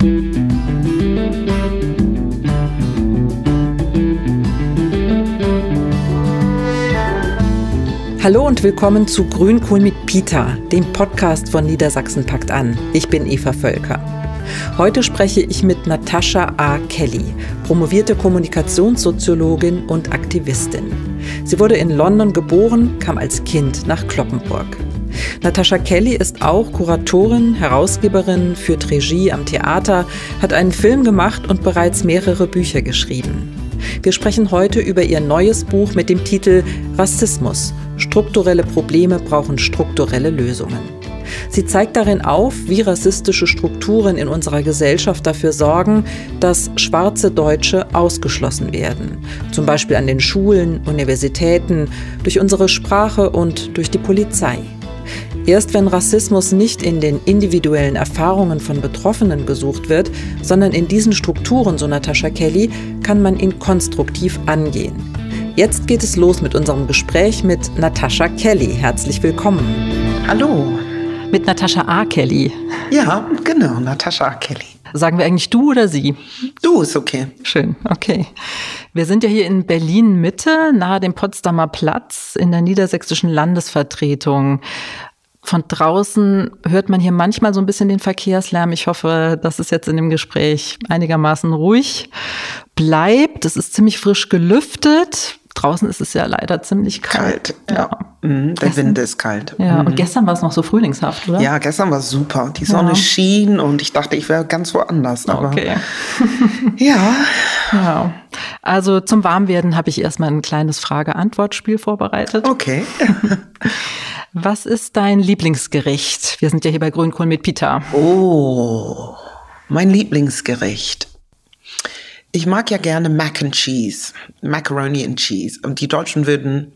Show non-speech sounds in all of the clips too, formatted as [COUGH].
Hallo und willkommen zu Grünkohl mit Pita, dem Podcast von Niedersachsen packt an. Ich bin Eva Völker. Heute spreche ich mit Natascha A. Kelly, promovierte Kommunikationssoziologin und Aktivistin. Sie wurde in London geboren, kam als Kind nach Kloppenburg. Natascha Kelly ist auch Kuratorin, Herausgeberin, führt Regie am Theater, hat einen Film gemacht und bereits mehrere Bücher geschrieben. Wir sprechen heute über ihr neues Buch mit dem Titel Rassismus. Strukturelle Probleme brauchen strukturelle Lösungen. Sie zeigt darin auf, wie rassistische Strukturen in unserer Gesellschaft dafür sorgen, dass schwarze Deutsche ausgeschlossen werden. Zum Beispiel an den Schulen, Universitäten, durch unsere Sprache und durch die Polizei. Erst wenn Rassismus nicht in den individuellen Erfahrungen von Betroffenen gesucht wird, sondern in diesen Strukturen, so Natascha Kelly, kann man ihn konstruktiv angehen. Jetzt geht es los mit unserem Gespräch mit Natascha Kelly. Herzlich willkommen. Hallo. Mit Natascha A. Kelly. Ja, genau, Natascha A. Kelly. Sagen wir eigentlich du oder sie? Du ist okay. Schön, okay. Wir sind ja hier in Berlin Mitte, nahe dem Potsdamer Platz in der niedersächsischen Landesvertretung. Von draußen hört man hier manchmal so ein bisschen den Verkehrslärm. Ich hoffe, dass es jetzt in dem Gespräch einigermaßen ruhig bleibt. Es ist ziemlich frisch gelüftet. Draußen ist es ja leider ziemlich kalt. Kalt, ja. Mhm, der gestern, Wind ist kalt. Ja, mhm. und gestern war es noch so frühlingshaft, oder? Ja, gestern war es super. Die Sonne ja. schien und ich dachte, ich wäre ganz woanders. Aber okay. [LAUGHS] [LAUGHS] ja. Ja. Also zum Warmwerden habe ich erstmal ein kleines Frage-Antwort-Spiel vorbereitet. Okay. [LAUGHS] Was ist dein Lieblingsgericht? Wir sind ja hier bei Grünkohl mit Pita. Oh, mein Lieblingsgericht. Ich mag ja gerne Mac and Cheese, Macaroni and Cheese. Und die Deutschen würden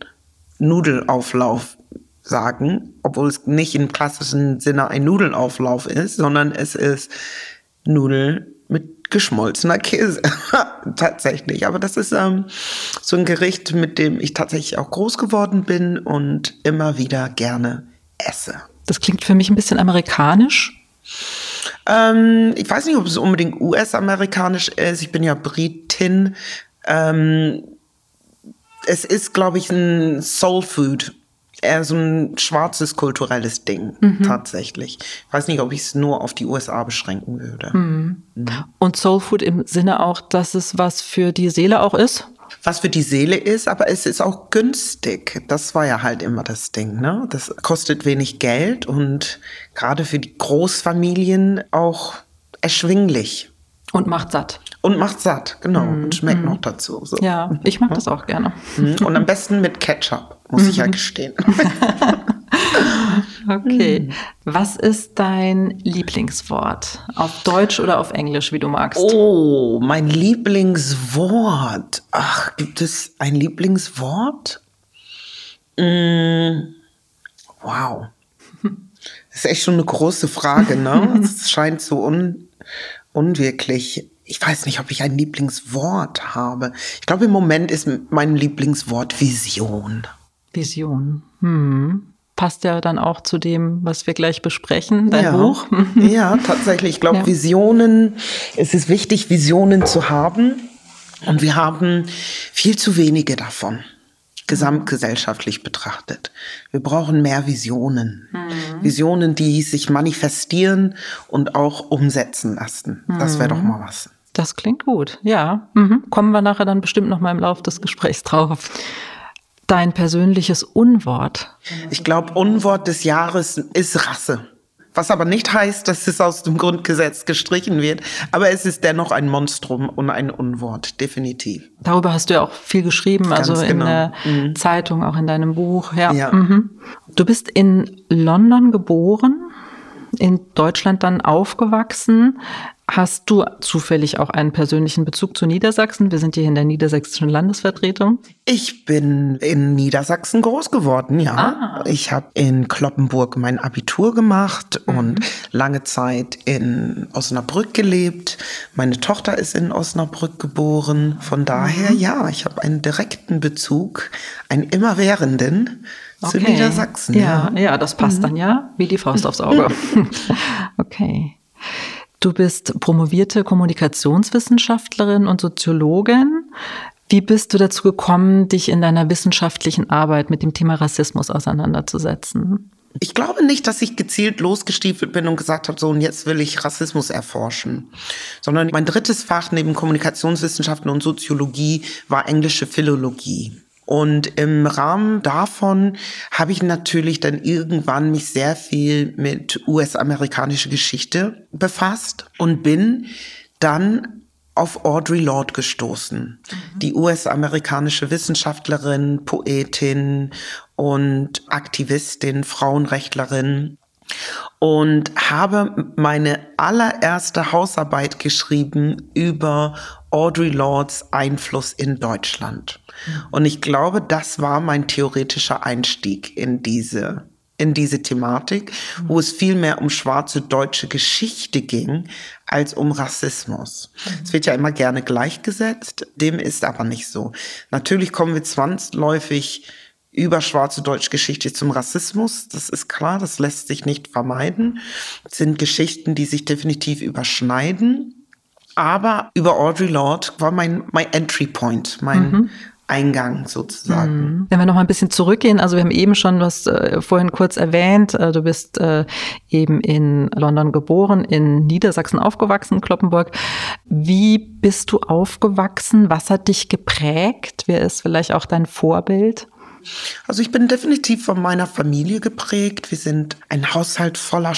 Nudelauflauf sagen, obwohl es nicht im klassischen Sinne ein Nudelauflauf ist, sondern es ist Nudel geschmolzener Käse. [LAUGHS] tatsächlich. Aber das ist ähm, so ein Gericht, mit dem ich tatsächlich auch groß geworden bin und immer wieder gerne esse. Das klingt für mich ein bisschen amerikanisch. Ähm, ich weiß nicht, ob es unbedingt US-amerikanisch ist. Ich bin ja Britin. Ähm, es ist, glaube ich, ein Soul Food. Eher so ein schwarzes kulturelles Ding, mhm. tatsächlich. Ich weiß nicht, ob ich es nur auf die USA beschränken würde. Mhm. Mhm. Und Soul Food im Sinne auch, dass es was für die Seele auch ist? was für die Seele ist, aber es ist auch günstig. Das war ja halt immer das Ding. Ne? Das kostet wenig Geld und gerade für die Großfamilien auch erschwinglich. Und macht satt. Und macht satt, genau. Mm, und schmeckt mm. noch dazu. So. Ja, ich mag das auch gerne. Mhm. Und am besten mit Ketchup, muss ich ja mhm. gestehen. [LAUGHS] okay. Was ist dein Lieblingswort? Auf Deutsch oder auf Englisch, wie du magst? Oh, mein Lieblingswort. Ach, gibt es ein Lieblingswort? Mm, wow. [LAUGHS] Das ist echt schon eine große Frage, ne? [LAUGHS] Es scheint so un, unwirklich. Ich weiß nicht, ob ich ein Lieblingswort habe. Ich glaube, im Moment ist mein Lieblingswort Vision. Vision. Hm passt ja dann auch zu dem, was wir gleich besprechen, dein ja. Buch. [LAUGHS] ja, tatsächlich. Ich glaube, ja. Visionen, es ist wichtig, Visionen zu haben. Und wir haben viel zu wenige davon, gesamtgesellschaftlich betrachtet. Wir brauchen mehr Visionen. Mhm. Visionen, die sich manifestieren und auch umsetzen lassen. Das wäre doch mhm. mal was. Das klingt gut, ja. Mhm. Kommen wir nachher dann bestimmt noch mal im Laufe des Gesprächs drauf dein persönliches Unwort? Ich glaube, Unwort des Jahres ist Rasse. Was aber nicht heißt, dass es aus dem Grundgesetz gestrichen wird. Aber es ist dennoch ein Monstrum und ein Unwort, definitiv. Darüber hast du ja auch viel geschrieben, Ganz also in der mhm. Zeitung, auch in deinem Buch. Ja. ja. Mhm. Du bist in London geboren, in Deutschland dann aufgewachsen. Hast du zufällig auch einen persönlichen Bezug zu Niedersachsen? Wir sind hier in der niedersächsischen Landesvertretung. Ich bin in Niedersachsen groß geworden, ja. Ah. Ich habe in Kloppenburg mein Abitur gemacht mhm. und lange Zeit in Osnabrück gelebt. Meine Tochter ist in Osnabrück geboren. Von daher, mhm. ja, ich habe einen direkten Bezug, einen immerwährenden okay. zu Niedersachsen. Ja, ja, ja das passt mhm. dann ja wie die Faust aufs Auge. [LAUGHS] [LAUGHS] okay. Du bist promovierte Kommunikationswissenschaftlerin und Soziologin. Wie bist du dazu gekommen, dich in deiner wissenschaftlichen Arbeit mit dem Thema Rassismus auseinanderzusetzen? Ich glaube nicht, dass ich gezielt losgestiefelt bin und gesagt habe, so und jetzt will ich Rassismus erforschen, sondern mein drittes Fach neben Kommunikationswissenschaften und Soziologie war englische Philologie. Und im Rahmen davon habe ich natürlich dann irgendwann mich sehr viel mit US-amerikanischer Geschichte befasst und bin dann auf Audre Lorde gestoßen, mhm. die US-amerikanische Wissenschaftlerin, Poetin und Aktivistin, Frauenrechtlerin und habe meine allererste Hausarbeit geschrieben über Audre Lordes Einfluss in Deutschland. Und ich glaube, das war mein theoretischer Einstieg in diese in diese Thematik, wo es viel mehr um schwarze deutsche Geschichte ging als um Rassismus. Es wird ja immer gerne gleichgesetzt, dem ist aber nicht so. Natürlich kommen wir zwangsläufig über schwarze deutsche Geschichte zum Rassismus. Das ist klar, das lässt sich nicht vermeiden. Es sind Geschichten, die sich definitiv überschneiden. Aber über Audre Lorde war mein, mein Entry Point, mein, mhm. Eingang sozusagen. Mhm. Wenn wir noch mal ein bisschen zurückgehen, also wir haben eben schon was äh, vorhin kurz erwähnt, äh, du bist äh, eben in London geboren, in Niedersachsen aufgewachsen, Kloppenburg. Wie bist du aufgewachsen? Was hat dich geprägt? Wer ist vielleicht auch dein Vorbild? Also ich bin definitiv von meiner Familie geprägt. Wir sind ein Haushalt voller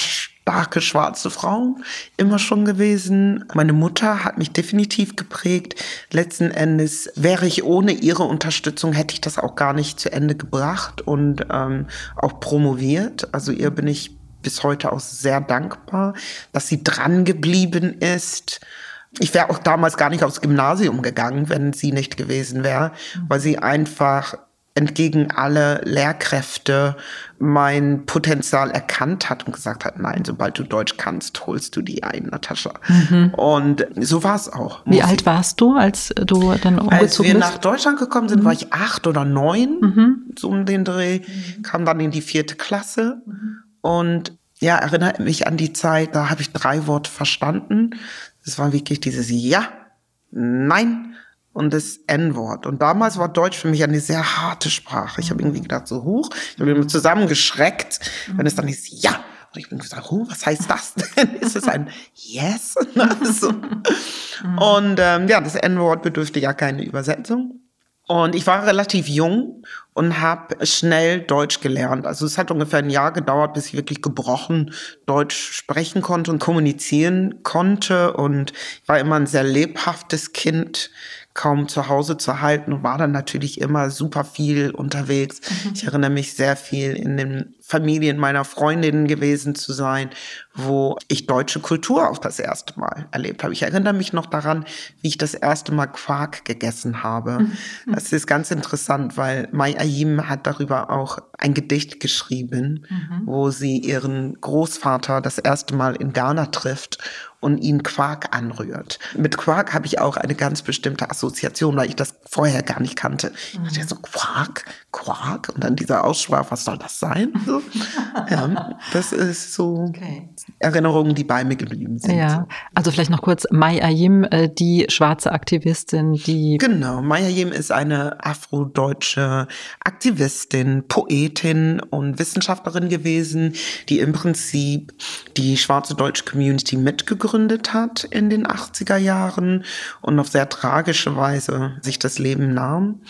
starke schwarze Frauen immer schon gewesen. Meine Mutter hat mich definitiv geprägt. Letzten Endes wäre ich ohne ihre Unterstützung, hätte ich das auch gar nicht zu Ende gebracht und ähm, auch promoviert. Also ihr bin ich bis heute auch sehr dankbar, dass sie dran geblieben ist. Ich wäre auch damals gar nicht aufs Gymnasium gegangen, wenn sie nicht gewesen wäre, weil sie einfach entgegen alle Lehrkräfte mein Potenzial erkannt hat und gesagt hat, nein, sobald du Deutsch kannst, holst du die ein, Natascha. Mhm. Und so war es auch. Wie alt warst du, als du dann umgezogen Als wir bist? nach Deutschland gekommen sind, mhm. war ich acht oder neun, mhm. so um den Dreh, kam dann in die vierte Klasse und ja, erinnere mich an die Zeit, da habe ich drei Worte verstanden. Das war wirklich dieses Ja, Nein, und das N-Wort. Und damals war Deutsch für mich eine sehr harte Sprache. Ich habe irgendwie gedacht, so hoch, ich habe mich zusammengeschreckt, wenn es dann ist Ja. Und ich bin gesagt, oh, was heißt das denn? ist es ein Yes? [LAUGHS] also. Und ähm, ja, das N-Wort bedürfte ja keine Übersetzung. Und ich war relativ jung und habe schnell Deutsch gelernt. Also es hat ungefähr ein Jahr gedauert, bis ich wirklich gebrochen Deutsch sprechen konnte und kommunizieren konnte. Und ich war immer ein sehr lebhaftes Kind, kaum zu Hause zu halten und war dann natürlich immer super viel unterwegs. Mhm. Ich erinnere mich sehr viel in den Familien meiner Freundinnen gewesen zu sein, wo ich deutsche Kultur auch das erste Mal erlebt habe. Ich erinnere mich noch daran, wie ich das erste Mal Quark gegessen habe. Mhm. Das ist ganz interessant, weil Mai Ayim hat darüber auch ein Gedicht geschrieben, mhm. wo sie ihren Großvater das erste Mal in Ghana trifft und ihn Quark anrührt. Mit Quark habe ich auch eine ganz bestimmte Assoziation, weil ich das vorher gar nicht kannte. Ich dachte so, Quark, Quark und dann dieser Aussprache, was soll das sein? So. ja, [LAUGHS] das ist so okay. Erinnerungen, die bei mir geblieben sind. Ja, so. also vielleicht noch kurz Mai Ayim, äh, die schwarze Aktivistin, die... Genau, Mai Ayim ist eine afrodeutsche Aktivistin, Poetin und Wissenschaftlerin gewesen, die im Prinzip die schwarze deutsche Community mitgegründet hat in den 80er Jahren und auf sehr tragische Weise sich das Leben nahm.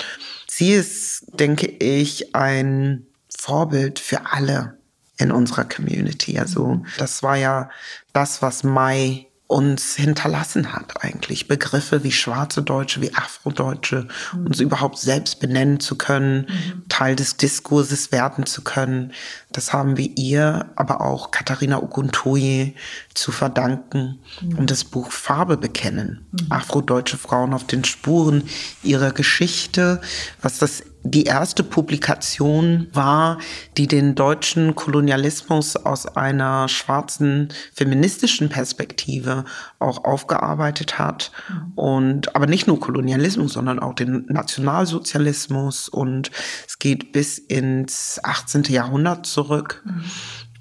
Sie ist, denke ich, ein Vorbild für alle in unserer Community. Also das war ja das, was Mai uns hinterlassen hat eigentlich. Begriffe wie schwarze Deutsche, wie Afrodeutsche, mhm. uns überhaupt selbst benennen zu können, mhm. Teil des Diskurses werden zu können. Das haben wir ihr, aber auch Katharina Oguntoye zu verdanken mhm. und das Buch Farbe bekennen. Mhm. Afrodeutsche Frauen auf den Spuren ihrer Geschichte, was das die erste Publikation war, die den deutschen Kolonialismus aus einer schwarzen feministischen Perspektive auch aufgearbeitet hat. Mhm. Und aber nicht nur Kolonialismus, sondern auch den Nationalsozialismus und es geht bis ins 18. Jahrhundert zurück. Mhm.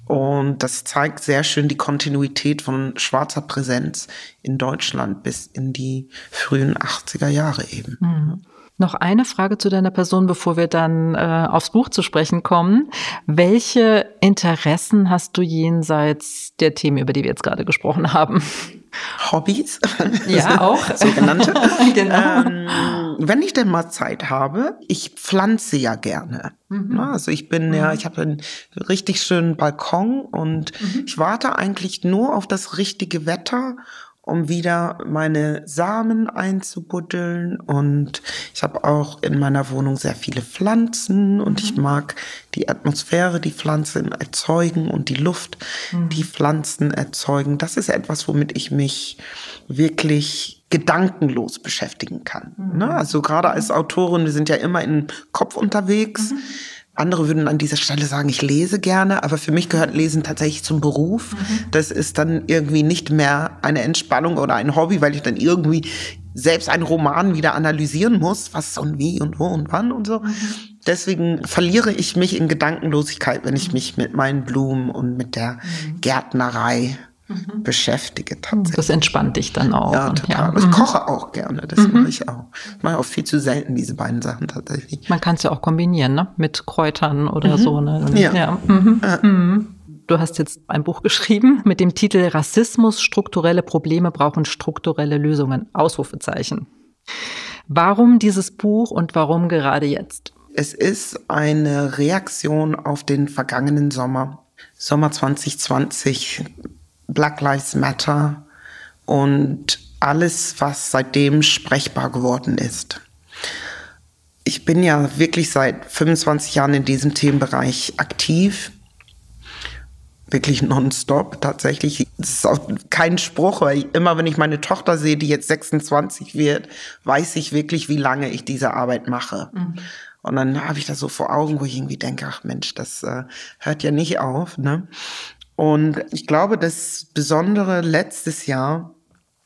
Und das zeigt sehr schön die Kontinuität von schwarzer Präsenz in Deutschland bis in die frühen 80er Jahre eben. Mhm. Noch eine Frage zu deiner Person, bevor wir dann äh, aufs Buch zu sprechen kommen. Welche Interessen hast du jenseits der Themen, über die wir jetzt gerade gesprochen haben? Hobbys. [LAUGHS] Ja, auch. [LAUGHS] Sogenannte. [LAUGHS] genau. Ähm, wenn ich denn mal Zeit habe, ich pflanze ja gerne. Mhm. Also ich bin mhm. ja, ich habe einen richtig schönen Balkon und mhm. ich warte eigentlich nur auf das richtige Wetter um wieder meine Samen einzubuddeln. Und ich habe auch in meiner Wohnung sehr viele Pflanzen und ich mhm. mag die Atmosphäre, die Pflanzen erzeugen und die Luft, mhm. die Pflanzen erzeugen. Das ist etwas, womit ich mich wirklich gedankenlos beschäftigen kann. Mhm. Ne? Also gerade als Autorin, wir sind ja immer im Kopf unterwegs. Mhm andere würden an dieser Stelle sagen, ich lese gerne, aber für mich gehört Lesen tatsächlich zum Beruf. Mhm. Das ist dann irgendwie nicht mehr eine Entspannung oder ein Hobby, weil ich dann irgendwie selbst einen Roman wieder analysieren muss, was und wie und wo und wann und so. Mhm. Deswegen verliere ich mich in Gedankenlosigkeit, wenn ich mich mit meinen Blumen und mit der mhm. Gärtnerei mhm. beschäftige tatsächlich. Das entspannt dich dann auch. Ja, total. Ja. Ich mhm. koche auch gerne, das mhm. mache ich auch. Ich mache auch viel zu selten diese beiden Sachen tatsächlich. Man kann es ja auch kombinieren, ne? Mit Kräutern oder mhm. so, ne? Ja. ja. Mhm. Mhm. Du hast jetzt ein Buch geschrieben mit dem Titel Rassismus, strukturelle Probleme brauchen strukturelle Lösungen. Ausrufezeichen. Warum dieses Buch und warum gerade jetzt? Es ist eine Reaktion auf den vergangenen Sommer. Sommer 2020 Black Lives Matter und alles, was seitdem sprechbar geworden ist. Ich bin ja wirklich seit 25 Jahren in diesem Themenbereich aktiv. Wirklich nonstop tatsächlich. Das ist auch kein Spruch, weil immer wenn ich meine Tochter sehe, die jetzt 26 wird, weiß ich wirklich, wie lange ich diese Arbeit mache. Mhm. Und dann habe ich das so vor Augen, wo ich irgendwie denke, ach Mensch, das äh, hört ja nicht auf. Ne? Und ich glaube, das Besondere letztes Jahr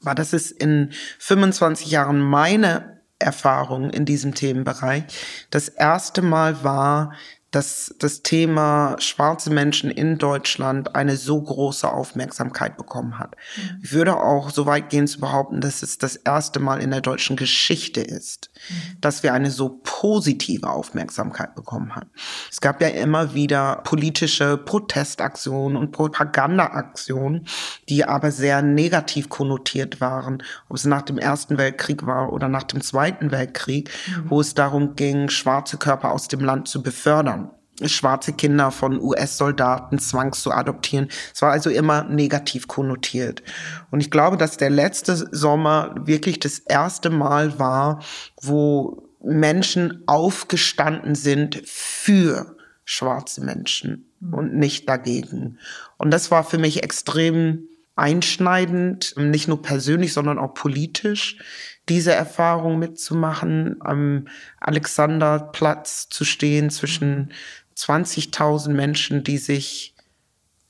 war, dass es in 25 Jahren meine Erfahrung in diesem Themenbereich das erste Mal war, dass das Thema schwarze Menschen in Deutschland eine so große Aufmerksamkeit bekommen hat. Mhm. Ich würde auch so weit gehen zu behaupten, dass es das erste Mal in der deutschen Geschichte ist, mhm. dass wir eine so positive Aufmerksamkeit bekommen haben. Es gab ja immer wieder politische Protestaktionen und Propagandaaktionen, die aber sehr negativ konnotiert waren, ob es nach dem Ersten Weltkrieg war oder nach dem Zweiten Weltkrieg, mhm. wo es darum ging, schwarze Körper aus dem Land zu befördern schwarze Kinder von US-Soldaten zwangs zu adoptieren. Es war also immer negativ konnotiert. Und ich glaube, dass der letzte Sommer wirklich das erste Mal war, wo Menschen aufgestanden sind für schwarze Menschen und nicht dagegen. Und das war für mich extrem einschneidend, nicht nur persönlich, sondern auch politisch, diese Erfahrung mitzumachen, am Alexanderplatz zu stehen zwischen 20.000 Menschen, die sich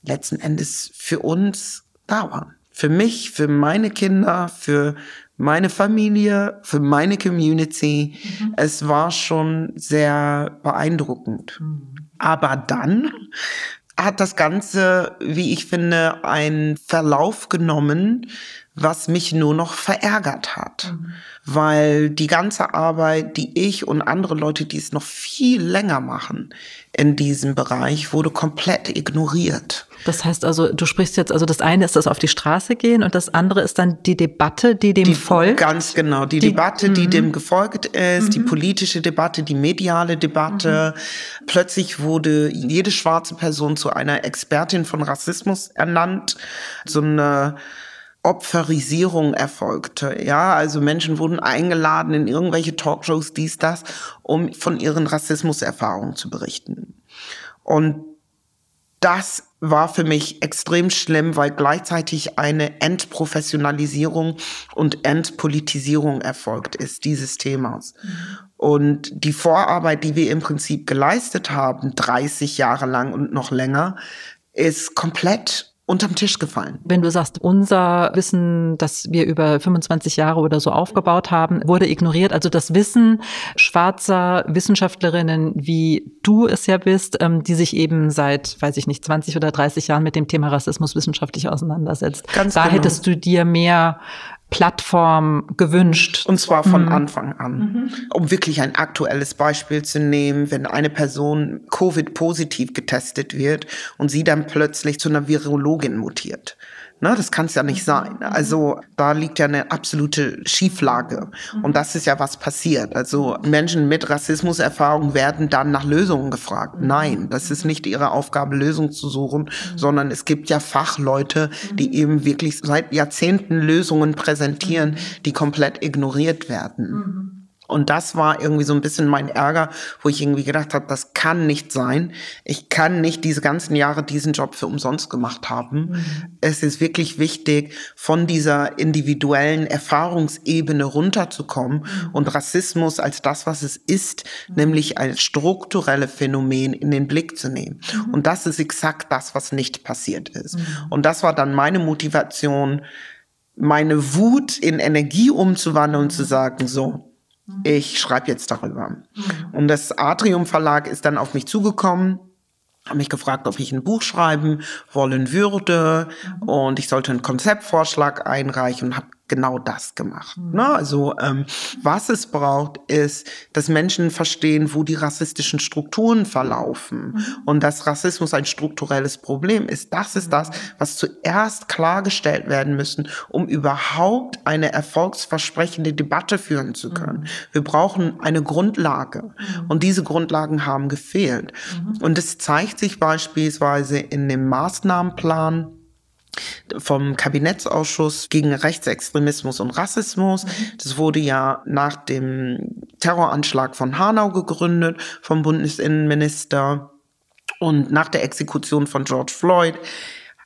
letzten Endes für uns da waren. Für mich, für meine Kinder, für meine Familie, für meine Community. Mhm. Es war schon sehr beeindruckend. Mhm. Aber dann hat das Ganze, wie ich finde, einen Verlauf genommen, was mich nur noch verärgert hat. Mhm. Weil die ganze Arbeit, die ich und andere Leute, die es noch viel länger machen in diesem Bereich, wurde komplett ignoriert. Das heißt also, du sprichst jetzt, also das eine ist das auf die Straße gehen und das andere ist dann die Debatte, die dem die, folgt. Ganz genau, die, die Debatte, die mhm. dem gefolgt ist, mhm. die politische Debatte, die mediale Debatte. Mhm. Plötzlich wurde jede schwarze Person zu einer Expertin von Rassismus ernannt. So eine Opferisierung erfolgte. Ja, also Menschen wurden eingeladen in irgendwelche Talkshows, dies, das, um von ihren Rassismuserfahrungen zu berichten. Und das war für mich extrem schlimm, weil gleichzeitig eine Entprofessionalisierung und Entpolitisierung erfolgt ist dieses Themas. Mhm. Und die Vorarbeit, die wir im Prinzip geleistet haben, 30 Jahre lang und noch länger, ist komplett unterm Tisch gefallen. Wenn du sagst, unser Wissen, das wir über 25 Jahre oder so aufgebaut haben, wurde ignoriert. Also das Wissen schwarzer Wissenschaftlerinnen, wie du es ja bist, ähm, die sich eben seit, weiß ich nicht, 20 oder 30 Jahren mit dem Thema Rassismus wissenschaftlich auseinandersetzt. Ganz da genau. hättest du dir mehr Plattform gewünscht. Und zwar von mhm. Anfang an. Mhm. Um wirklich ein aktuelles Beispiel zu nehmen, wenn eine Person Covid-positiv getestet wird und sie dann plötzlich zu einer Virologin mutiert. Ne, das kann es ja nicht mhm. sein. Also da liegt ja eine absolute Schieflage. Mhm. Und das ist ja was passiert. Also Menschen mit Rassismuserfahrung werden dann nach Lösungen gefragt. Mhm. Nein, das ist nicht ihre Aufgabe, Lösungen zu suchen, sondern es gibt ja Fachleute, die eben wirklich seit Jahrzehnten Lösungen präsentieren, die komplett ignoriert werden. Und das war irgendwie so ein bisschen mein Ärger, wo ich irgendwie gedacht habe, das kann nicht sein. Ich kann nicht diese ganzen Jahre diesen Job für umsonst gemacht haben. Mhm. Es ist wirklich wichtig, von dieser individuellen Erfahrungsebene runterzukommen mhm. und Rassismus als das, was es ist, mhm. nämlich als strukturelle Phänomen in den Blick zu nehmen. Mhm. Und das ist exakt das, was nicht passiert ist. Und das war dann meine Motivation, meine Wut in Energie umzuwandeln und zu sagen, so, ich schreibe jetzt darüber. Mhm. Und das Atrium Verlag ist dann auf mich zugekommen, haben mich gefragt, ob ich ein Buch schreiben wollen würde mhm. und ich sollte einen Konzeptvorschlag einreichen und habe genau das gemacht. Mhm. Ne? Also ähm, was es braucht, ist, dass Menschen verstehen, wo die rassistischen Strukturen verlaufen mhm. und dass Rassismus ein strukturelles Problem ist. Das ist das, was zuerst klargestellt werden müssen, um überhaupt eine erfolgsversprechende Debatte führen zu können. Mhm. Wir brauchen eine Grundlage mhm. und diese Grundlagen haben gefehlt. Mhm. Und es zeigt sich beispielsweise in dem Maßnahmenplan vom Kabinettsausschuss gegen Rechtsextremismus und Rassismus. Das wurde ja nach dem Terroranschlag von Hanau gegründet vom Bundesinnenminister und nach der Exekution von George Floyd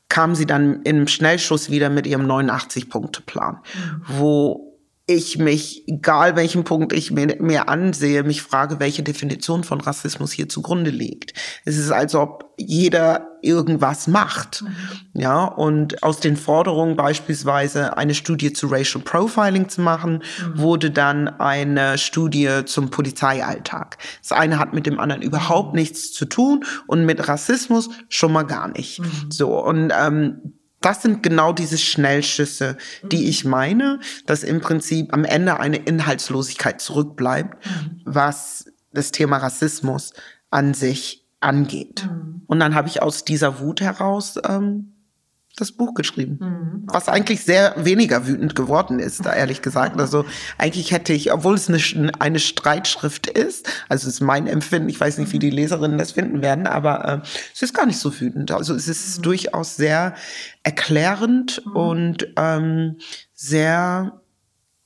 kam sie dann im Schnellschuss wieder mit ihrem 89-Punkte-Plan, mhm. wo ich mich, egal welchen Punkt ich mir, mir, ansehe, mich frage, welche Definition von Rassismus hier zugrunde liegt. Es ist, als ob jeder irgendwas macht. Mhm. Ja, und aus den Forderungen beispielsweise eine Studie zu Racial Profiling zu machen, mhm. wurde dann eine Studie zum Polizeialltag. Das eine hat mit dem anderen überhaupt mhm. nichts zu tun und mit Rassismus schon mal gar nicht. Mhm. So, und ähm, das sind genau diese Schnellschüsse, die mhm. ich meine, dass im Prinzip am Ende eine Inhaltslosigkeit zurückbleibt, mhm. was das Thema Rassismus an sich angeht. Mhm. Und dann habe ich aus dieser Wut heraus ähm, das Buch geschrieben. Mhm. Was eigentlich sehr weniger wütend geworden ist, da ehrlich gesagt. Also eigentlich hätte ich, obwohl es eine, eine Streitschrift ist, also es ist mein Empfinden, ich weiß nicht, wie die Leserinnen das finden werden, aber äh, es ist gar nicht so wütend. Also es ist mhm. durchaus sehr erklärend mhm. und ähm, sehr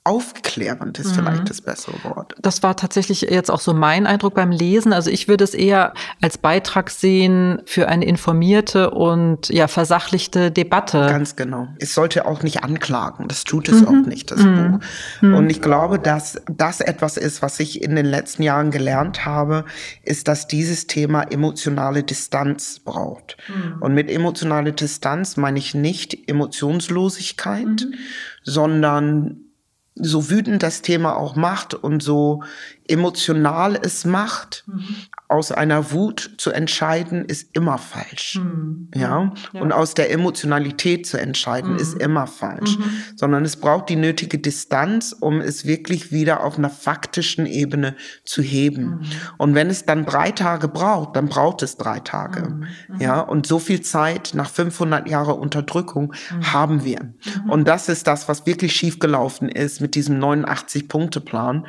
aufklärend ist mhm. vielleicht das bessere Wort. Das war tatsächlich jetzt auch so mein Eindruck beim Lesen. Also ich würde es eher als Beitrag sehen für eine informierte und ja versachlichte Debatte. Ganz genau. Es sollte auch nicht anklagen. Das tut es mhm. auch nicht, das mhm. Buch. Mhm. Und ich glaube, dass das etwas ist, was ich in den letzten Jahren gelernt habe, ist, dass dieses Thema emotionale Distanz braucht. Mhm. Und mit emotionale Distanz meine ich nicht Emotionslosigkeit, mhm. sondern so wütend das Thema auch macht und so emotional es macht, mhm. aus einer Wut zu entscheiden, ist immer falsch. Mhm. Ja? ja? Und aus der Emotionalität zu entscheiden, mhm. ist immer falsch. Mhm. Sondern es braucht die nötige Distanz, um es wirklich wieder auf einer faktischen Ebene zu heben. Mhm. Und wenn es dann drei Tage braucht, dann braucht es drei Tage. Mhm. Ja? Und so viel Zeit nach 500 Jahre Unterdrückung haben wir. Und das ist das, was wirklich schiefgelaufen ist mit diesem 89-Punkte-Plan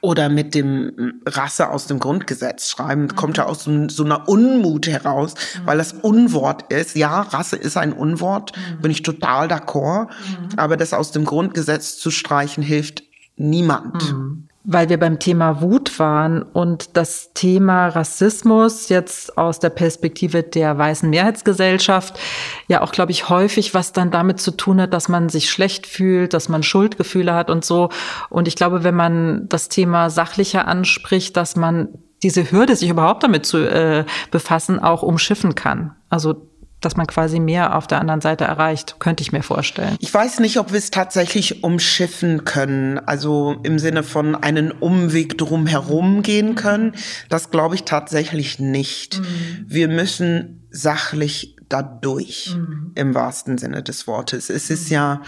oder mit dem Rasse aus dem Grundgesetz schreiben, mhm. kommt ja aus so, so, einer Unmut heraus, mhm. weil das Unwort ist. Ja, Rasse ist ein Unwort, mhm. bin ich total d'accord, mhm. aber das aus dem Grundgesetz zu streichen hilft niemand. Weil wir beim Thema Wut waren und das Thema Rassismus jetzt aus der Perspektive der weißen Mehrheitsgesellschaft ja auch, glaube ich, häufig was dann damit zu tun hat, dass man sich schlecht fühlt, dass man Schuldgefühle hat und so. Und ich glaube, wenn man das Thema sachlicher anspricht, dass man diese Hürde, sich überhaupt damit zu äh, befassen, auch umschiffen kann. Also dass man quasi mehr auf der anderen Seite erreicht, könnte ich mir vorstellen. Ich weiß nicht, ob wir es tatsächlich umschiffen können, also im Sinne von einen Umweg drumherum gehen können. Das glaube ich tatsächlich nicht. Mhm. Wir müssen sachlich dadurch, mhm. im wahrsten Sinne des Wortes. Es ist ja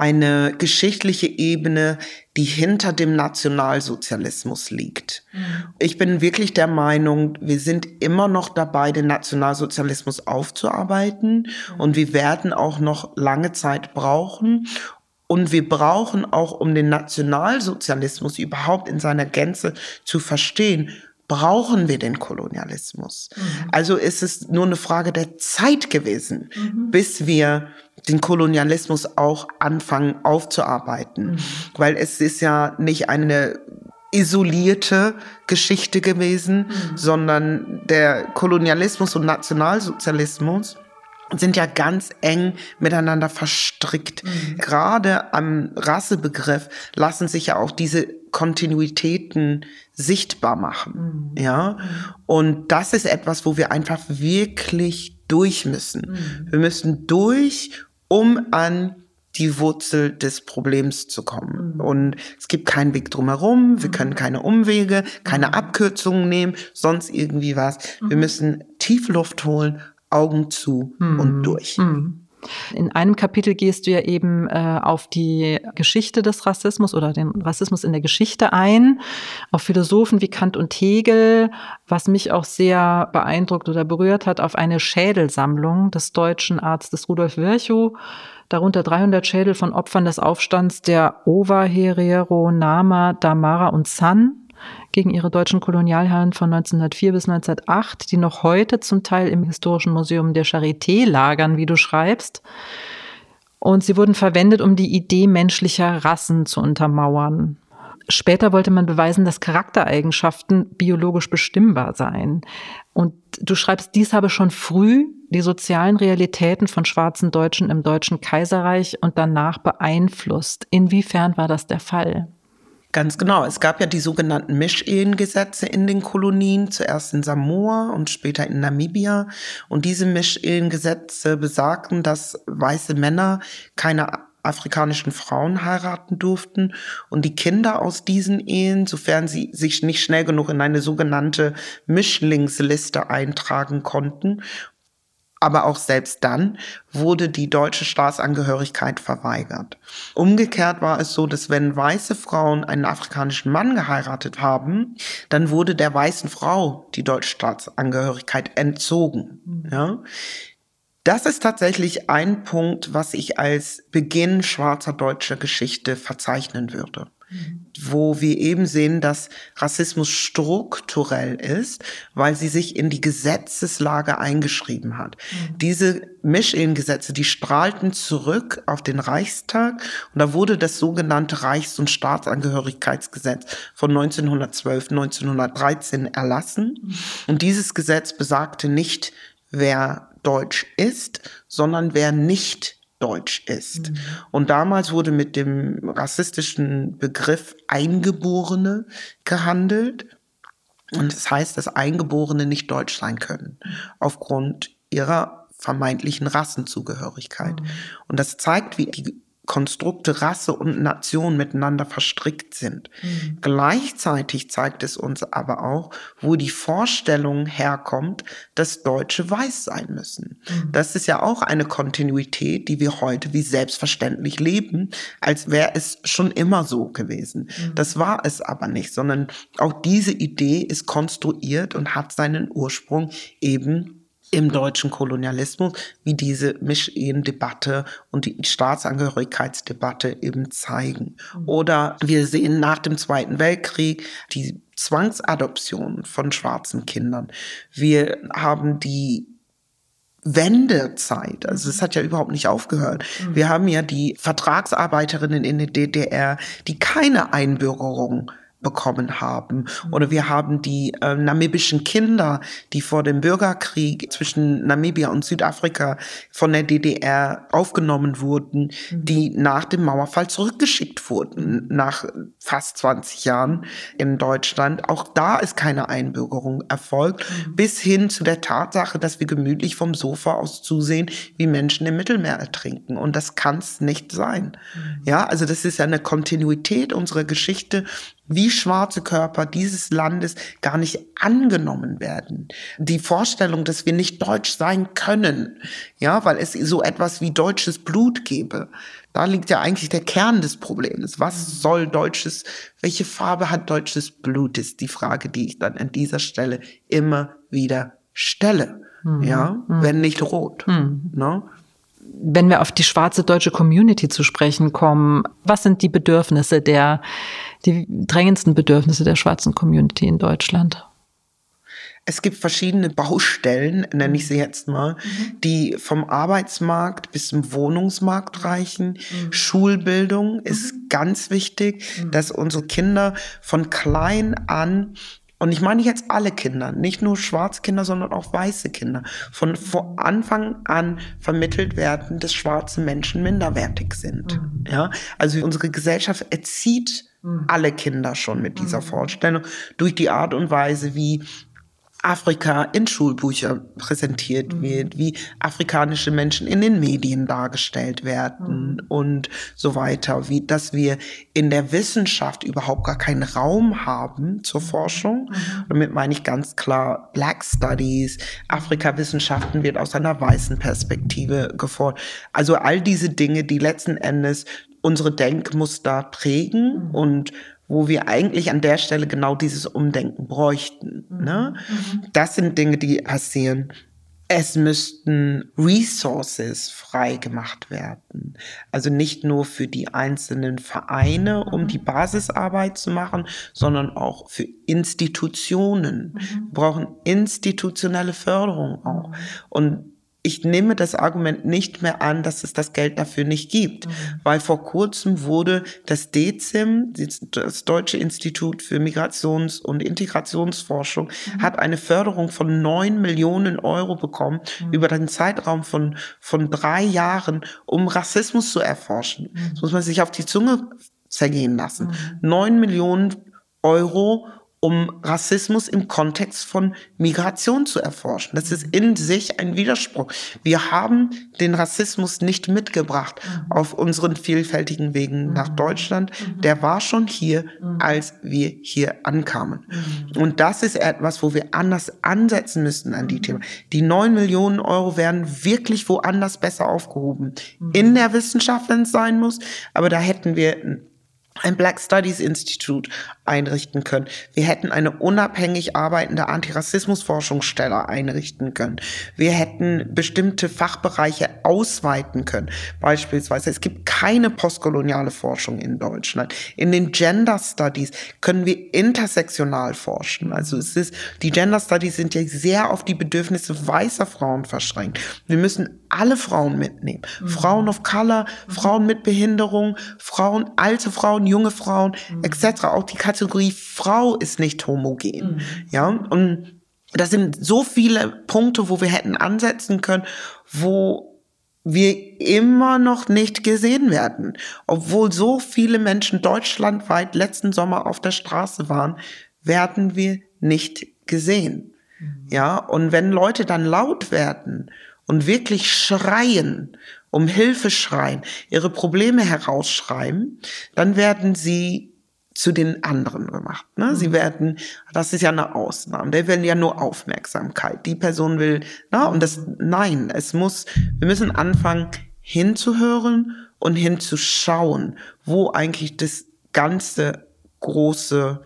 eine geschichtliche Ebene, die hinter dem Nationalsozialismus liegt. Mhm. Ich bin wirklich der Meinung, wir sind immer noch dabei, den Nationalsozialismus aufzuarbeiten mhm. und wir werden auch noch lange Zeit brauchen. Und wir brauchen auch, um den Nationalsozialismus überhaupt in seiner Gänze zu verstehen, brauchen wir den Kolonialismus. Mhm. Also ist es nur eine Frage der Zeit gewesen, mhm. bis wir den Kolonialismus auch anfangen aufzuarbeiten. Mhm. Weil es ist ja nicht eine isolierte Geschichte gewesen, mhm. sondern der Kolonialismus und Nationalsozialismus sind ja ganz eng miteinander verstrickt. Mhm. Gerade am Rassebegriff lassen sich ja auch diese Kontinuitäten sichtbar machen. Mhm. Ja. Mhm. Und das ist etwas, wo wir einfach wirklich durch müssen. Mhm. Wir müssen durch, um an die Wurzel des Problems zu kommen. Mhm. Und es gibt keinen Weg drumherum, wir mhm. können keine Umwege, keine mhm. Abkürzungen nehmen, sonst irgendwie was. Wir müssen tief Luft holen, Augen zu und durch. In einem Kapitel gehst du ja eben äh, auf die Geschichte des Rassismus oder den Rassismus in der Geschichte ein, auf Philosophen wie Kant und Hegel, was mich auch sehr beeindruckt oder berührt hat, auf eine Schädelsammlung des deutschen Arztes Rudolf Virchow, darunter 300 Schädel von Opfern des Aufstands der Ova, Herero, Nama, Damara und San gegen ihre deutschen Kolonialherren von 1904 bis 1908, die noch heute zum Teil im Historischen Museum der Charité lagern, wie du schreibst. Und sie wurden verwendet, um die Idee menschlicher Rassen zu untermauern. Später wollte man beweisen, dass Charaktereigenschaften biologisch bestimmbar seien. Und du schreibst, dies habe schon früh die sozialen Realitäten von schwarzen Deutschen im Deutschen Kaiserreich und danach beeinflusst. Inwiefern war das der Fall? Ganz genau. Es gab ja die sogenannten Mischehengesetze in den Kolonien, zuerst in Samoa und später in Namibia. Und diese Mischehengesetze besagten, dass weiße Männer keine afrikanischen Frauen heiraten durften und die Kinder aus diesen Ehen, sofern sie sich nicht schnell genug in eine sogenannte Mischlingsliste eintragen konnten, aber auch selbst dann wurde die deutsche Staatsangehörigkeit verweigert. Umgekehrt war es so, dass wenn weiße Frauen einen afrikanischen Mann geheiratet haben, dann wurde der weißen Frau die deutsche Staatsangehörigkeit entzogen. Mhm. Ja? Das ist tatsächlich ein Punkt, was ich als Beginn schwarzer deutscher Geschichte verzeichnen würde wo wir eben sehen, dass Rassismus strukturell ist, weil sie sich in die Gesetzeslage eingeschrieben hat. Mhm. Diese Mischehengesetze, die strahlten zurück auf den Reichstag und da wurde das sogenannte Reichs- und Staatsangehörigkeitsgesetz von 1912, 1913 erlassen. Mhm. Und dieses Gesetz besagte nicht, wer deutsch ist, sondern wer nicht deutsch ist. Mhm. Und damals wurde mit dem rassistischen Begriff Eingeborene gehandelt. Und das heißt, dass Eingeborene nicht deutsch sein können, aufgrund ihrer vermeintlichen Rassenzugehörigkeit. Mhm. Und das zeigt, wie die Konstrukte Rasse und Nation miteinander verstrickt sind. Mhm. Gleichzeitig zeigt es uns aber auch, wo die Vorstellung herkommt, dass Deutsche weiß sein müssen. Mhm. Das ist ja auch eine Kontinuität, die wir heute wie selbstverständlich leben, als wäre es schon immer so gewesen. Mhm. Das war es aber nicht, sondern auch diese Idee ist konstruiert und hat seinen Ursprung eben im deutschen Kolonialismus, wie diese Mischehen-Debatte und die Staatsangehörigkeitsdebatte eben zeigen. Mhm. Oder wir sehen nach dem Zweiten Weltkrieg die Zwangsadoption von schwarzen Kindern. Wir haben die Wendezeit, also es hat ja überhaupt nicht aufgehört. Mhm. Wir haben ja die Vertragsarbeiterinnen in der DDR, die keine Einbürgerung bekommen haben. Oder wir haben die äh, namibischen Kinder, die vor dem Bürgerkrieg zwischen Namibia und Südafrika von der DDR aufgenommen wurden, die nach dem Mauerfall zurückgeschickt wurden, nach fast 20 Jahren in Deutschland. Auch da ist keine Einbürgerung erfolgt, mhm. bis hin zu der Tatsache, dass wir gemütlich vom Sofa aus zusehen, wie Menschen im Mittelmeer ertrinken. Und das kann es nicht sein. Mhm. Ja, also das ist ja eine Kontinuität unserer Geschichte wie schwarze Körper dieses Landes gar nicht angenommen werden. Die Vorstellung, dass wir nicht deutsch sein können, ja, weil es so etwas wie deutsches Blut gäbe. Da liegt ja eigentlich der Kern des Problems. Was soll deutsches, welche Farbe hat deutsches Blut, ist die Frage, die ich dann an dieser Stelle immer wieder stelle. Mhm. Ja, mhm. wenn nicht rot. Mhm. Ne? Wenn wir auf die schwarze deutsche Community zu sprechen kommen, was sind die Bedürfnisse der, die drängendsten Bedürfnisse der schwarzen Community in Deutschland? Es gibt verschiedene Baustellen, nenne ich sie jetzt mal, mhm. die vom Arbeitsmarkt bis zum Wohnungsmarkt reichen. Mhm. Schulbildung ist mhm. ganz wichtig, mhm. dass unsere Kinder von klein an und ich meine jetzt alle Kinder, nicht nur schwarze Kinder, sondern auch weiße Kinder, von, Anfang an vermittelt werden, dass schwarze Menschen minderwertig sind. Mhm. Ja, also unsere Gesellschaft erzieht mhm. alle Kinder schon mit dieser mhm. Vorstellung durch die Art und Weise, wie Afrika in Schulbücher präsentiert mhm. wird, wie afrikanische Menschen in den Medien dargestellt werden mhm. und so weiter, wie dass wir in der Wissenschaft überhaupt gar keinen Raum haben zur mhm. Forschung. Mhm. Damit meine ich ganz klar Black Studies, Afrika-Wissenschaften wird aus einer weißen Perspektive gefordert. Also all diese Dinge, die letzten Endes unsere Denkmuster prägen mhm. und wo wir eigentlich an der Stelle genau dieses Umdenken bräuchten. Mhm. Ne? Mhm. Das sind Dinge, die passieren. Es müssten Resources frei gemacht werden. Also nicht nur für die einzelnen Vereine, um mhm. die Basisarbeit zu machen, sondern auch für Institutionen. Mhm. Wir brauchen institutionelle Förderung auch. Mhm. Und ich nehme das Argument nicht mehr an, dass es das Geld dafür nicht gibt, mhm. weil vor kurzem wurde das DEZIM, das Deutsche Institut für Migrations- und Integrationsforschung, mhm. hat eine Förderung von neun Millionen Euro bekommen mhm. über den Zeitraum von, von drei Jahren, um Rassismus zu erforschen. Mhm. Das muss man sich auf die Zunge zergehen lassen. Mhm. Neun Millionen Euro, um Rassismus im Kontext von Migration zu erforschen. Das ist in sich ein Widerspruch. Wir haben den Rassismus nicht mitgebracht mhm. auf unseren vielfältigen Wegen mhm. nach Deutschland. Mhm. Der war schon hier, als wir hier ankamen. Und das ist etwas, wo wir anders ansetzen müssen an die Themen. Die neun Millionen Euro werden wirklich woanders besser aufgehoben. In der Wissenschaft, wenn es sein muss. Aber da hätten wir ein Black Studies Institute einrichten können. Wir hätten eine unabhängig arbeitende Antirassismusforschungsstelle einrichten können. Wir hätten bestimmte Fachbereiche ausweiten können. Beispielsweise, es gibt keine postkoloniale Forschung in Deutschland. In den Gender Studies können wir intersektional forschen. Also es ist, die Gender Studies sind ja sehr auf die Bedürfnisse weißer Frauen verschränkt. Wir müssen alle Frauen mitnehmen. Mhm. Frauen of Color, mhm. Frauen mit Behinderung, Frauen, alte Frauen, junge Frauen, mhm. etc. Auch die Kategorie Frau ist nicht homogen. Mhm. Ja, und das sind so viele Punkte, wo wir hätten ansetzen können, wo wir immer noch nicht gesehen werden. Obwohl so viele Menschen deutschlandweit letzten Sommer auf der Straße waren, werden wir nicht gesehen. Mhm. Ja, und wenn Leute dann laut werden und wirklich schreien, um Hilfe schreien, ihre Probleme herausschreien, dann werden sie zu den anderen gemacht. Ne? Sie mhm. werden, das ist ja eine Ausnahme, der will ja nur Aufmerksamkeit. Die Person will, na, und das, nein, es muss, wir müssen anfangen hinzuhören und hinzuschauen, wo eigentlich das ganze große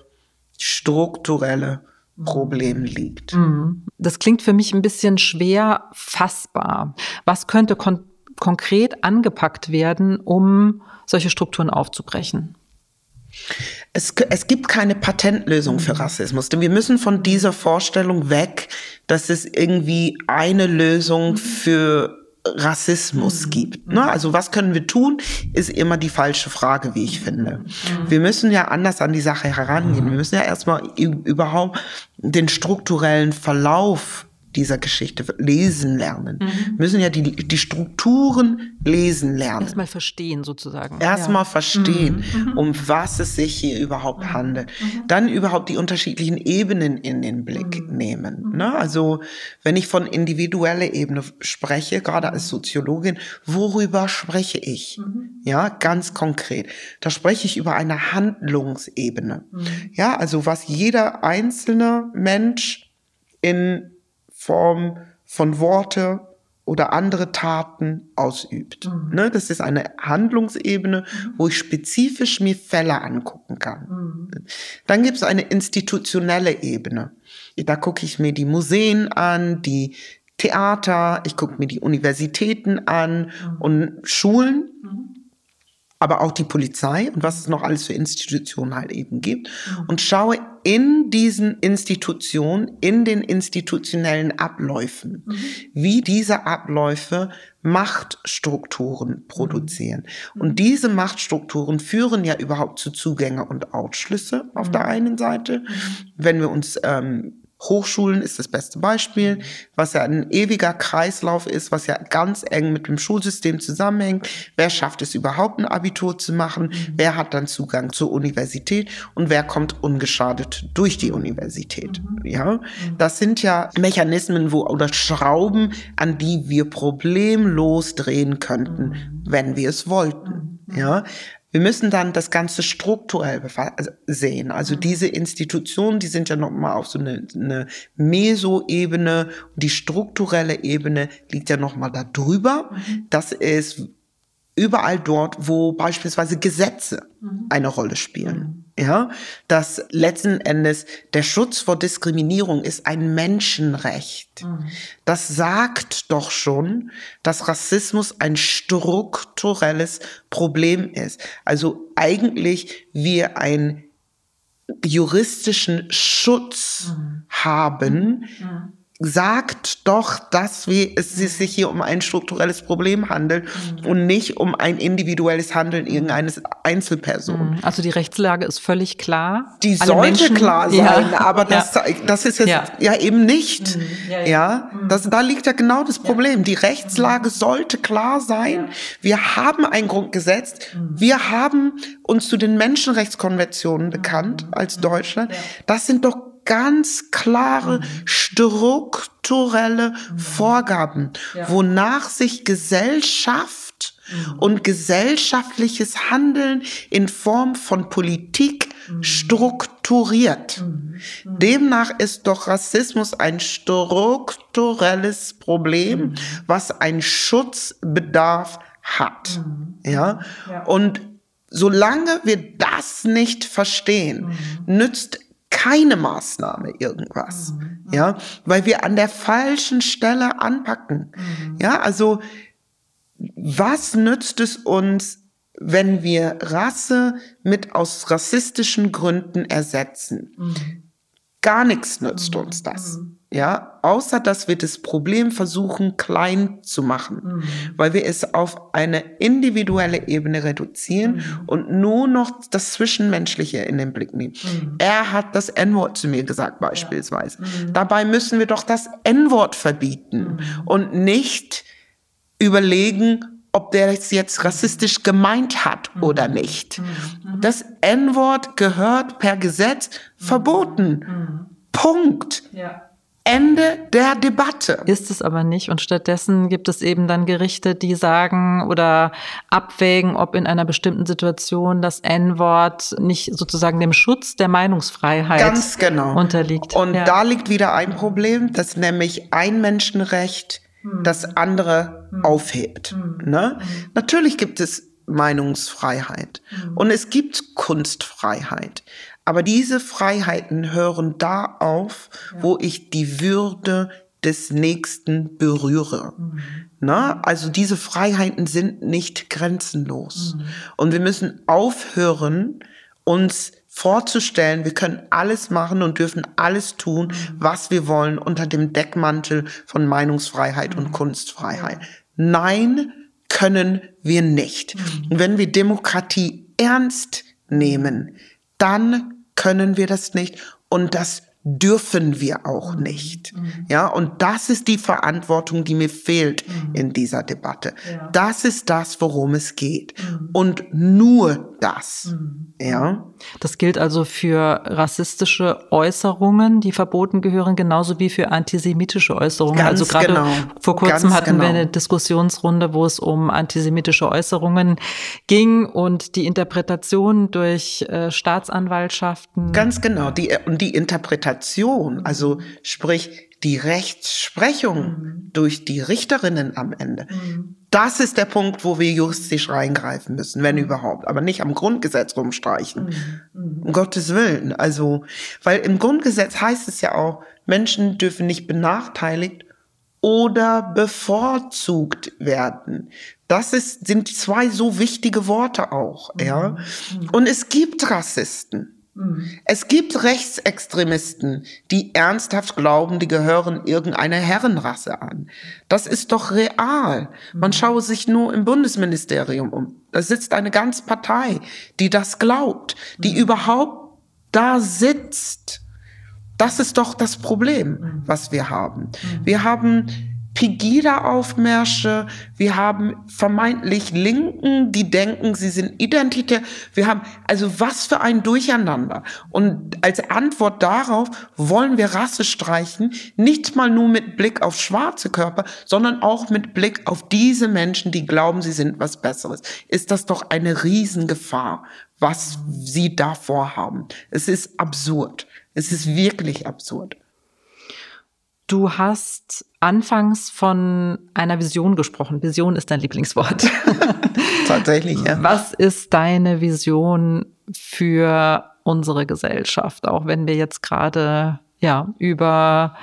strukturelle Problem liegt. Mhm. Das klingt für mich ein bisschen schwer fassbar. Was könnte kon konkret angepackt werden, um solche Strukturen aufzubrechen? Es, es gibt keine Patentlösung für mhm. Rassismus, denn wir müssen von dieser Vorstellung weg, dass es irgendwie eine Lösung mhm. für Rassismus gibt. Ne? Also was können wir tun, ist immer die falsche Frage, wie ich finde. Wir müssen ja anders an die Sache herangehen. Wir müssen ja erstmal überhaupt den strukturellen Verlauf dieser Geschichte lesen lernen. Mhm. müssen ja die, die Strukturen lesen lernen. Erstmal verstehen sozusagen. Erstmal ja. verstehen, mhm. mhm. um was es sich hier überhaupt mhm. handelt. Mhm. Dann überhaupt die unterschiedlichen Ebenen in den Blick mhm. nehmen. Ne? Also wenn ich von individueller Ebene spreche, gerade als Soziologin, worüber spreche ich? Ja, ganz konkret. Da spreche ich über eine Handlungsebene. Ja, also was jeder einzelne Mensch in Form von Worte oder andere Taten ausübt. Mhm. Ne, das ist eine Handlungsebene, mhm. wo ich spezifisch mir Fälle angucken kann. Mhm. Dann gibt es eine institutionelle Ebene. Da gucke ich mir die Museen an, die Theater, ich gucke mir die Universitäten an mhm. und Schulen. Aber auch die Polizei und was es noch alles für Institutionen halt eben gibt mhm. und schaue in diesen Institutionen, in den institutionellen Abläufen, mhm. wie diese Abläufe Machtstrukturen produzieren. Mhm. Und diese Machtstrukturen führen ja überhaupt zu Zugänge und Ausschlüsse auf der mhm. einen Seite. Mhm. Wenn wir uns ähm, Hochschulen ist das beste Beispiel, was ja ein ewiger Kreislauf ist, was ja ganz eng mit dem Schulsystem zusammenhängt. Wer schafft es überhaupt, ein Abitur zu machen? Mhm. Wer hat dann Zugang zur Universität? Und wer kommt ungeschadet durch die Universität? Mhm. Ja, mhm. das sind ja Mechanismen, wo, oder Schrauben, an die wir problemlos drehen könnten, mhm. wenn wir es wollten. Mhm. Ja, wir müssen dann das Ganze strukturell also sehen. Also mhm. diese Institutionen, die sind ja nochmal auf so eine, eine Meso-Ebene. Die strukturelle Ebene liegt ja nochmal da drüber. Mhm. Das ist überall dort, wo beispielsweise Gesetze mhm. eine Rolle spielen. Ja, dass letzten Endes der Schutz vor Diskriminierung ist ein Menschenrecht. Mhm. Das sagt doch schon, dass Rassismus ein strukturelles Problem ist. Also eigentlich wir einen juristischen Schutz mhm. haben, mhm sagt doch, dass wir, es sich hier um ein strukturelles Problem handelt mhm. und nicht um ein individuelles Handeln irgendeines Einzelperson. Mhm. Also die Rechtslage ist völlig klar. Die Alle sollte Menschen, klar sein, ja. aber das, ja. das ist jetzt ja, ja eben nicht. Mhm. Ja, mhm. das, da liegt ja genau das Problem. Die Rechtslage mhm. sollte klar sein. Wir haben ein Grundgesetz. Mhm. Wir haben uns zu den Menschenrechtskonventionen bekannt als Deutschland. Das sind doch ganz klare mhm. strukturelle mhm. Vorgaben, ja. wonach sich Gesellschaft mhm. und gesellschaftliches Handeln in Form von Politik strukturiert. Demnach ist doch Rassismus ein strukturelles Problem, was einen Schutzbedarf hat. Ja? ja? Und solange wir das nicht verstehen, nützt keine Maßnahme irgendwas. Mhm. Ja, weil wir an der falschen Stelle anpacken. Mhm. Ja, also was nützt es uns, wenn wir Rasse mit aus rassistischen Gründen ersetzen? Mhm. Gar nichts nützt uns das. Mhm ja, außer dass wir das Problem versuchen klein zu machen, mhm. weil wir es auf eine individuelle Ebene reduzieren mhm. und nur noch das Zwischenmenschliche in den Blick nehmen. Mhm. Er hat das N-Wort zu mir gesagt beispielsweise. Mhm. Dabei müssen wir doch das N-Wort verbieten mhm. und nicht überlegen, ob der es jetzt rassistisch gemeint hat mhm. oder nicht. Das N-Wort gehört per Gesetz verboten. Punkt. Ja. Ende der Debatte. Ist es aber nicht. Und stattdessen gibt es eben dann Gerichte, die sagen oder abwägen, ob in einer bestimmten Situation das N-Wort nicht sozusagen dem Schutz der Meinungsfreiheit Ganz genau. unterliegt. Und ja. da liegt wieder ein Problem, dass nämlich ein Menschenrecht. Das andere hm. aufhebt. Hm. Ne? Hm. Natürlich gibt es Meinungsfreiheit hm. und es gibt Kunstfreiheit. Aber diese Freiheiten hören da auf, ja. wo ich die Würde des Nächsten berühre. Mhm. Na, also diese Freiheiten sind nicht grenzenlos. Mhm. Und wir müssen aufhören, uns vorzustellen, wir können alles machen und dürfen alles tun, mhm. was wir wollen unter dem Deckmantel von Meinungsfreiheit und mhm. Kunstfreiheit. Nein, können wir nicht. Mhm. Und wenn wir Demokratie ernst nehmen, dann können wir das nicht. Und das dürfen wir auch mhm. nicht. Mhm. Ja, und das ist die Verantwortung, die mir fehlt mhm. in dieser Debatte. Ja. Das ist das, worum es geht. Mhm. Und nur das. Mhm. Ja. Das gilt also für rassistische Äußerungen, die verboten gehören, genauso wie für antisemitische Äußerungen. Ganz also gerade genau. vor kurzem Ganz hatten genau. wir eine Diskussionsrunde, wo es um antisemitische Äußerungen ging und die Interpretation durch äh, Staatsanwaltschaften. Ganz genau. Die, und die Interpretation Interpretation, also sprich die Rechtsprechung mhm. durch die Richterinnen am Ende. Mhm. Das ist der Punkt, wo wir juristisch reingreifen müssen, wenn mhm. überhaupt, aber nicht am Grundgesetz rumstreichen. Mhm. Mhm. Um Gottes Willen. Also, weil im Grundgesetz heißt es ja auch, Menschen dürfen nicht benachteiligt oder bevorzugt werden. Das ist, sind zwei so wichtige Worte auch, ja. Mhm. Und es gibt Rassisten. Mhm. Es gibt Rechtsextremisten, die ernsthaft glauben, die gehören irgendeiner Herrenrasse an. Das ist doch real. Man mhm. schaue sich nur im Bundesministerium um. Da sitzt eine ganze Partei, die das glaubt, die mhm. überhaupt da sitzt. Das ist doch das Problem, was wir haben. Wir haben Pegida-Aufmärsche, wir haben vermeintlich Linken, die denken, sie sind identitär. Wir haben also was für ein Durcheinander. Und als Antwort darauf wollen wir Rasse streichen, nicht mal nur mit Blick auf schwarze Körper, sondern auch mit Blick auf diese Menschen, die glauben, sie sind was Besseres. Ist das doch eine Riesengefahr, was sie da vorhaben. Es ist absurd. Es ist wirklich absurd. Du hast anfangs von einer Vision gesprochen. Vision ist dein Lieblingswort. [LAUGHS] Tatsächlich, ja. Was ist deine Vision für unsere Gesellschaft, auch wenn wir jetzt gerade ja über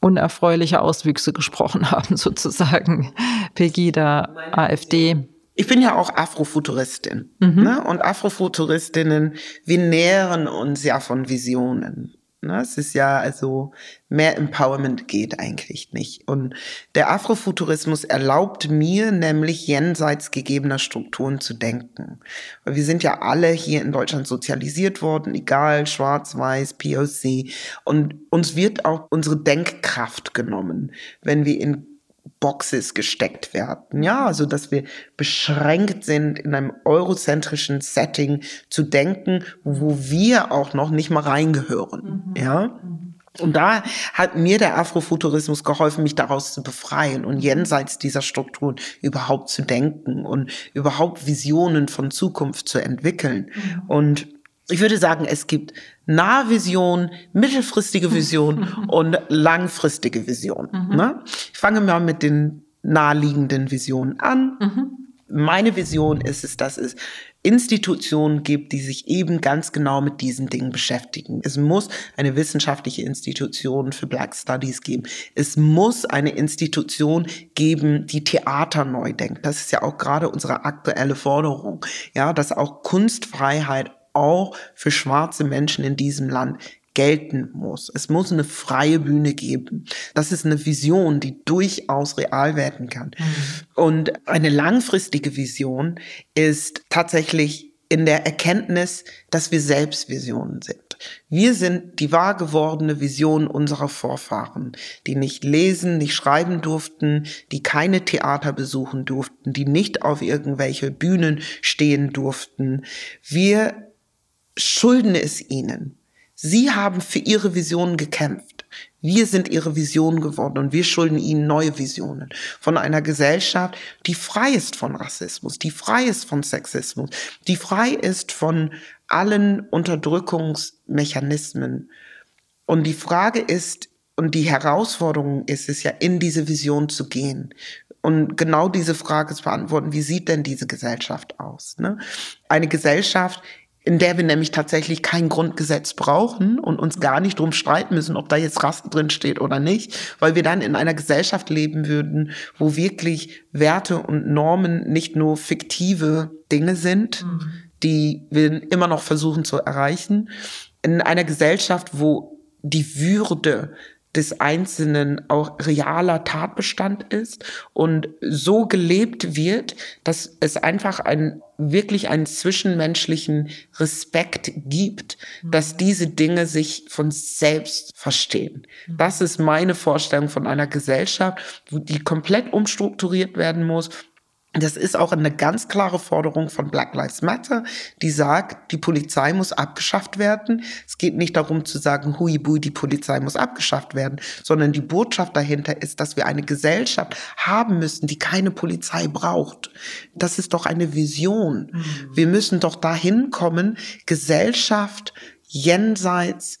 unerfreuliche Auswüchse gesprochen [LAUGHS] haben, sozusagen. Pegida, AfD. Ich bin ja auch Afrofuturistin. Mhm. Ne? Und Afrofuturistinnen, wir nähren uns ja von Visionen. Ne? Es ist ja also mehr Empowerment geht eigentlich nicht. Und der Afrofuturismus erlaubt mir nämlich jenseits gegebener Strukturen zu denken. Weil wir sind ja alle hier in Deutschland sozialisiert worden, egal schwarz, weiß, POC. Und uns wird auch unsere Denkkraft genommen, wenn wir in Boxes gesteckt werden. Ja, also dass wir beschränkt sind, in einem eurozentrischen Setting zu denken, wo wir auch noch nicht mal reingehören. Mhm. Ja. Und da hat mir der Afrofuturismus geholfen, mich daraus zu befreien und jenseits dieser Strukturen überhaupt zu denken und überhaupt Visionen von Zukunft zu entwickeln. Mhm. Und ich würde sagen, es gibt Nahvision, mittelfristige Vision [LAUGHS] und langfristige Vision. Mhm. Ne? Ich fange mal mit den naheliegenden Visionen an. Mhm. Meine Vision ist es, dass es Institutionen gibt, die sich eben ganz genau mit diesen Dingen beschäftigen. Es muss eine wissenschaftliche Institution für Black Studies geben. Es muss eine Institution geben, die Theater neu denkt. Das ist ja auch gerade unsere aktuelle Forderung. Ja, dass auch Kunstfreiheit auch für schwarze Menschen in diesem Land gelten muss. Es muss eine freie Bühne geben. Das ist eine Vision, die durchaus real werden kann. Mhm. Und eine langfristige Vision ist tatsächlich in der Erkenntnis, dass wir selbst Visionen sind. Wir sind die wahr gewordene Vision unserer Vorfahren, die nicht lesen, nicht schreiben durften, die keine Theater besuchen durften, die nicht auf irgendwelche Bühnen stehen durften. Wir schulden es ihnen. Sie haben für ihre Visionen gekämpft. Wir sind ihre Visionen geworden und wir schulden ihnen neue Visionen von einer Gesellschaft, die frei ist von Rassismus, die frei ist von Sexismus, die frei ist von allen Unterdrückungsmechanismen. Und die Frage ist, und die Herausforderung ist es ja, in diese Vision zu gehen und genau diese Frage zu beantworten, wie sieht denn diese Gesellschaft aus? Ne? Eine Gesellschaft, in der wir nämlich tatsächlich kein Grundgesetz brauchen und uns gar nicht drum streiten müssen, ob da jetzt Rasse drin steht oder nicht, weil wir dann in einer Gesellschaft leben würden, wo wirklich Werte und Normen nicht nur fiktive Dinge sind, mhm. die wir immer noch versuchen zu erreichen, in einer Gesellschaft, wo die Würde des Einzelnen auch realer Tatbestand ist und so gelebt wird, dass es einfach ein, wirklich einen zwischenmenschlichen Respekt gibt, dass diese Dinge sich von selbst verstehen. Das ist meine Vorstellung von einer Gesellschaft, die komplett umstrukturiert werden muss, das ist auch eine ganz klare Forderung von Black Lives Matter, die sagt, die Polizei muss abgeschafft werden. Es geht nicht darum zu sagen, hui bui, die Polizei muss abgeschafft werden, sondern die Botschaft dahinter ist, dass wir eine Gesellschaft haben müssen, die keine Polizei braucht. Das ist doch eine Vision. Mhm. Wir müssen doch dahin kommen, Gesellschaft jenseits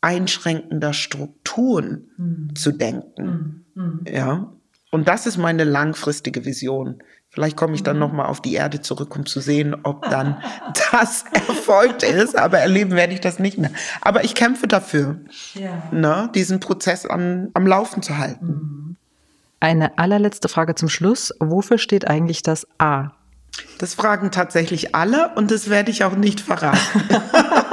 einschränkender Strukturen mhm. zu denken. Mhm. mhm. Ja. Und das ist meine langfristige Vision. Vielleicht komme ich dann mhm. nochmal auf die Erde zurück, um zu sehen, ob [LAUGHS] dann das erfolgt ist. Aber erleben werde ich das nicht mehr. Aber ich kämpfe dafür, ja. ne, diesen Prozess am, am Laufen zu halten. Mhm. Eine allerletzte Frage zum Schluss. Wofür steht eigentlich das A? Das fragen tatsächlich alle und das werde ich auch nicht verraten. [LAUGHS]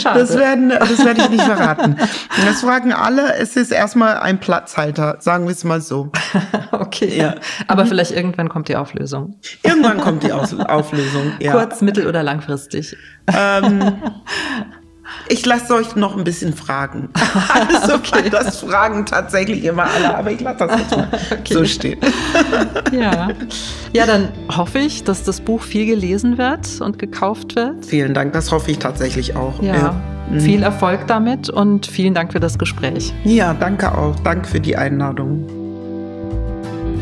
Schade. Das, werden, das werde ich nicht verraten. Das fragen alle. Es ist erstmal ein Platzhalter, sagen wir es mal so. [LAUGHS] okay. Ja. Aber mhm. vielleicht irgendwann kommt die Auflösung. Irgendwann kommt die Auflösung. Ja. Kurz, mittel- oder langfristig. Ähm, [LAUGHS] ich lasse euch noch ein bisschen fragen. [LAUGHS] Also, okay. das fragen tatsächlich immer alle, aber ich lasse das jetzt mal [LAUGHS] okay. so stehen. [LAUGHS] Ja. ja, dann hoffe ich, dass das Buch viel gelesen wird und gekauft wird. Vielen Dank, das hoffe ich tatsächlich auch. Ja. ja. Mhm. Viel Erfolg damit und vielen Dank für das Gespräch. Ja, danke auch. Danke für die Einladung.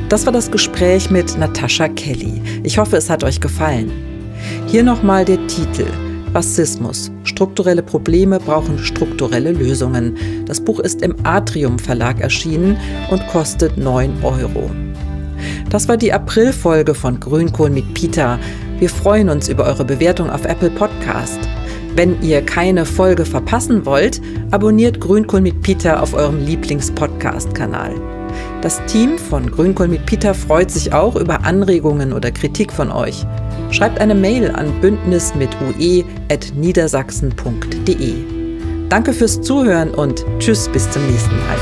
Das war das Gespräch mit Natascha Kelly. Ich hoffe, es hat euch gefallen. Hier nochmal der Titel. Rassismus. Strukturelle Probleme brauchen strukturelle Lösungen. Das Buch ist im Atrium Verlag erschienen und kostet 9 Euro. Das war die Aprilfolge von Grünkohl mit Peter. Wir freuen uns über eure Bewertung auf Apple Podcast. Wenn ihr keine Folge verpassen wollt, abonniert Grünkohl mit Peter auf eurem Lieblings-Podcast-Kanal. Das Team von Grünkohl mit Peter freut sich auch über Anregungen oder Kritik von euch. Schreibt eine Mail an bündnis mit ue.niedersachsen.de. Danke fürs Zuhören und tschüss bis zum nächsten Mal.